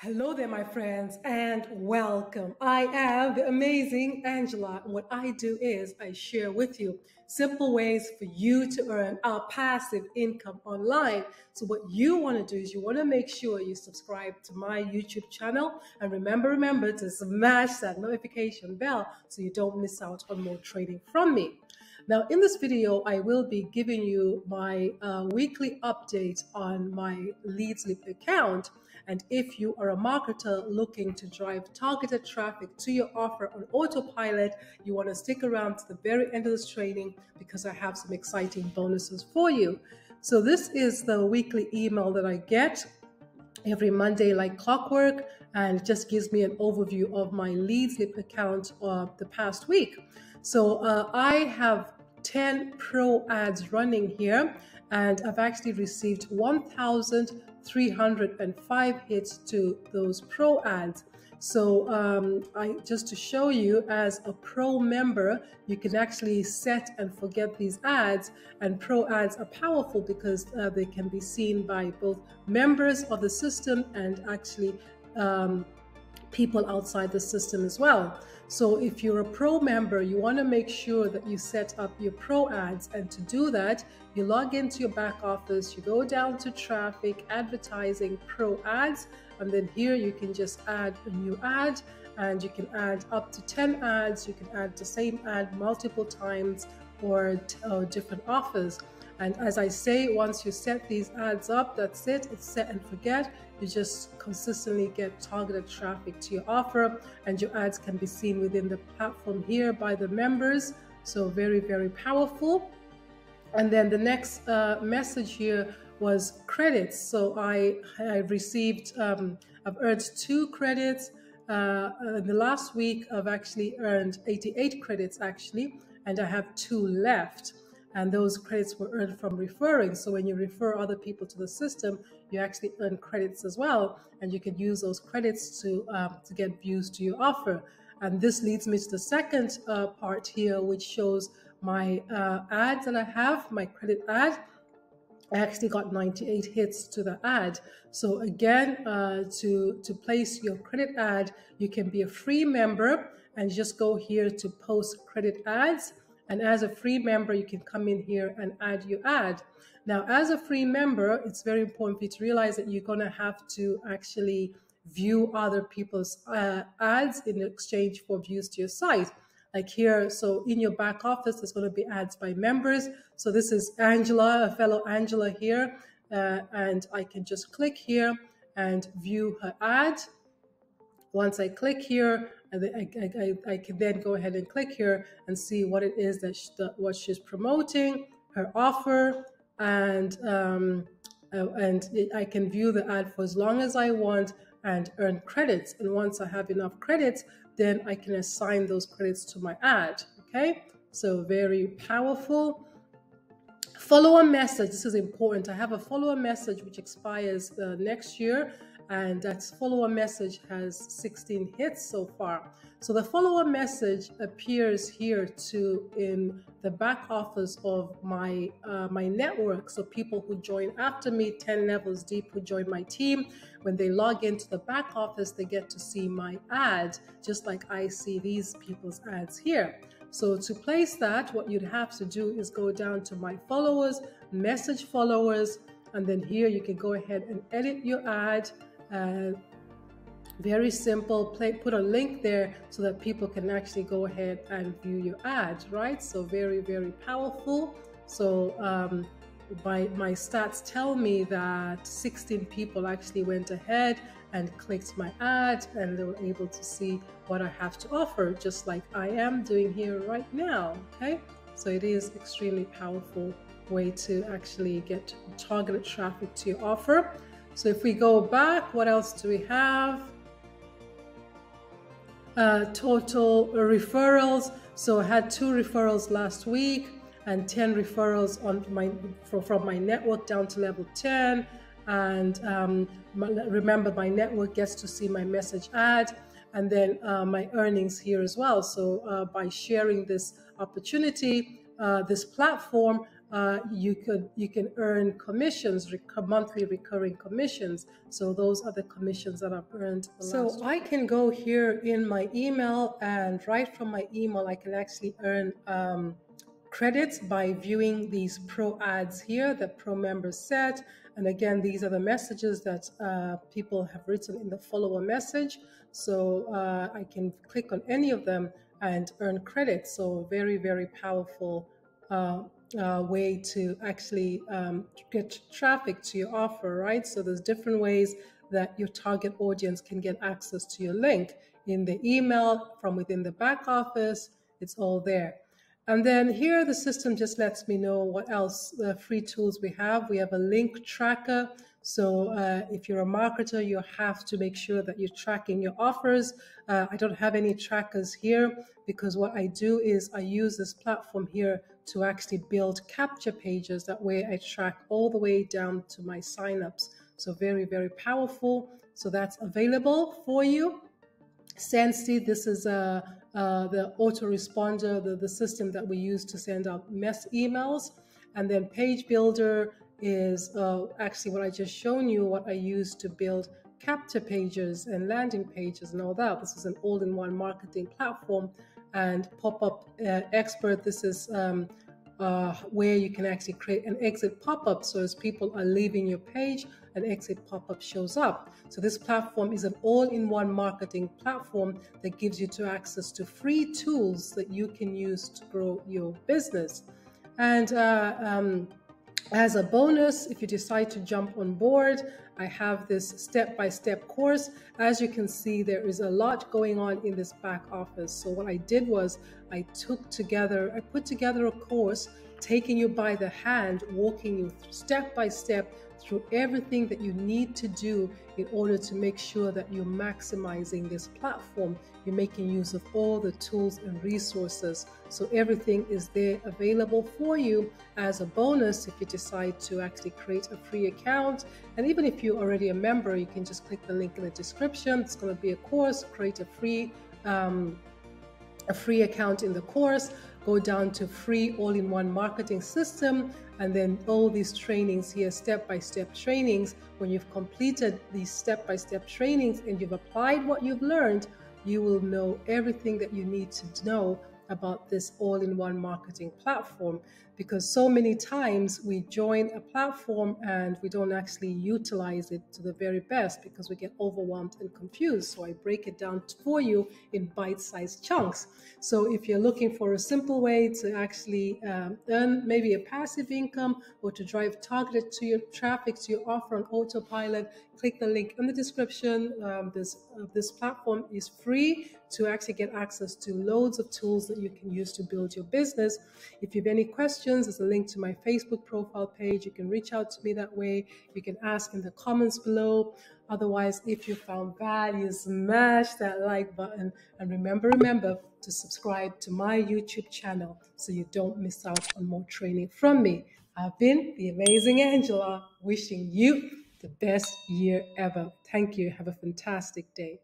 Hello there, my friends, and welcome. I am the amazing Angela, what I do is I share with you simple ways for you to earn a passive income online. So, what you want to do is you want to make sure you subscribe to my YouTube channel, and remember, remember to smash that notification bell so you don't miss out on more trading from me. Now, in this video, I will be giving you my uh, weekly update on my LeadsLeap account. And if you are a marketer looking to drive targeted traffic to your offer on autopilot, you want to stick around to the very end of this training because I have some exciting bonuses for you. So, this is the weekly email that I get every Monday, like clockwork, and just gives me an overview of my LeadsLeap account of the past week. So, uh, I have 10 pro ads running here and I've actually received 1,305 hits to those pro ads. So um, I just to show you as a pro member, you can actually set and forget these ads and pro ads are powerful because uh, they can be seen by both members of the system and actually um, people outside the system as well. So if you're a pro member, you want to make sure that you set up your pro ads. And to do that, you log into your back office, you go down to traffic, advertising, pro ads, and then here you can just add a new ad and you can add up to 10 ads. You can add the same ad multiple times or, or different offers. And as I say, once you set these ads up, that's it, it's set and forget. You just consistently get targeted traffic to your offer, and your ads can be seen within the platform here by the members. So, very, very powerful. And then the next uh, message here was credits. So, I, I received, um, I've earned two credits. Uh, in the last week, I've actually earned 88 credits, actually, and I have two left and those credits were earned from referring. So when you refer other people to the system, you actually earn credits as well, and you can use those credits to um, to get views to your offer. And this leads me to the second uh, part here, which shows my uh, ads that I have, my credit ad. I actually got 98 hits to the ad. So again, uh, to to place your credit ad, you can be a free member and just go here to post credit ads and as a free member, you can come in here and add your ad. Now, as a free member, it's very important for you to realize that you're going to have to actually view other people's uh, ads in exchange for views to your site. Like here, so in your back office, there's going to be ads by members. So this is Angela, a fellow Angela here, uh, and I can just click here and view her ad. Once I click here, I, I, I, can then go ahead and click here and see what it is that she, what she's promoting, her offer, and um, uh, and I can view the ad for as long as I want and earn credits. And once I have enough credits, then I can assign those credits to my ad. Okay, so very powerful. Follow a message. This is important. I have a follow a message which expires uh, next year and that follower message has 16 hits so far. So the follower message appears here too in the back office of my uh, my network. So people who join after me, 10 levels deep, who join my team, when they log into the back office, they get to see my ad, just like I see these people's ads here. So to place that, what you'd have to do is go down to my followers, message followers, and then here you can go ahead and edit your ad uh, very simple. Play, put a link there so that people can actually go ahead and view your ad, right? So very, very powerful. So um, my, my stats tell me that 16 people actually went ahead and clicked my ad and they were able to see what I have to offer, just like I am doing here right now. Okay, so it is extremely powerful way to actually get targeted traffic to your offer. So if we go back, what else do we have? Uh, total referrals. So I had two referrals last week and 10 referrals on my from, from my network down to level 10. And um, my, remember, my network gets to see my message ad and then uh, my earnings here as well. So uh, by sharing this opportunity, uh, this platform, uh, you could you can earn commissions, rec- monthly recurring commissions. So those are the commissions that I've earned. So I can go here in my email, and right from my email, I can actually earn. Um, credits by viewing these pro ads here that pro members set. And again, these are the messages that uh, people have written in the follower message. So uh, I can click on any of them and earn credits. So very, very powerful uh, way to actually um, get traffic to your offer, right? So there's different ways that your target audience can get access to your link in the email from within the back office. It's all there. And then here the system just lets me know what else uh, free tools we have. We have a link tracker. So uh, if you're a marketer, you have to make sure that you're tracking your offers. Uh, I don't have any trackers here because what I do is I use this platform here to actually build capture pages. That way I track all the way down to my signups. So very, very powerful. So that's available for you. Sendsai, this is a uh, the autoresponder, the, the system that we use to send out mess emails. And then Page Builder is uh, actually what I just shown you, what I use to build capture pages and landing pages and all that. This is an all-in-one marketing platform. And Pop-up uh, Expert, this is um, uh, where you can actually create an exit pop-up. So as people are leaving your page, an exit pop-up shows up. So this platform is an all-in-one marketing platform that gives you to access to free tools that you can use to grow your business. And uh, um, as a bonus, if you decide to jump on board, I have this step-by-step course. As you can see, there is a lot going on in this back office. So what I did was I took together, I put together a course taking you by the hand, walking you step by step through everything that you need to do in order to make sure that you're maximizing this platform. You're making use of all the tools and resources. So everything is there available for you as a bonus if you decide to actually create a free account. And even if you're already a member, you can just click the link in the description. It's going to be a course, create a free um, a free account in the course, go down to free all-in-one marketing system, and then all these trainings here, step-by-step trainings. When you've completed these step-by-step trainings and you've applied what you've learned, you will know everything that you need to know about this all in one marketing platform because so many times we join a platform and we don't actually utilize it to the very best because we get overwhelmed and confused. So I break it down for you in bite sized chunks. So if you're looking for a simple way to actually um, earn maybe a passive income or to drive targeted to your traffic to your offer on autopilot, click the link in the description. Um, this, uh, this platform is free to actually get access to loads of tools that you can use to build your business. If you have any questions, there's a link to my Facebook profile page. You can reach out to me that way. You can ask in the comments below. Otherwise, if you found value, smash that like button. And remember, remember to subscribe to my YouTube channel so you don't miss out on more training from me. I've been the amazing Angela, wishing you the best year ever. Thank you. Have a fantastic day.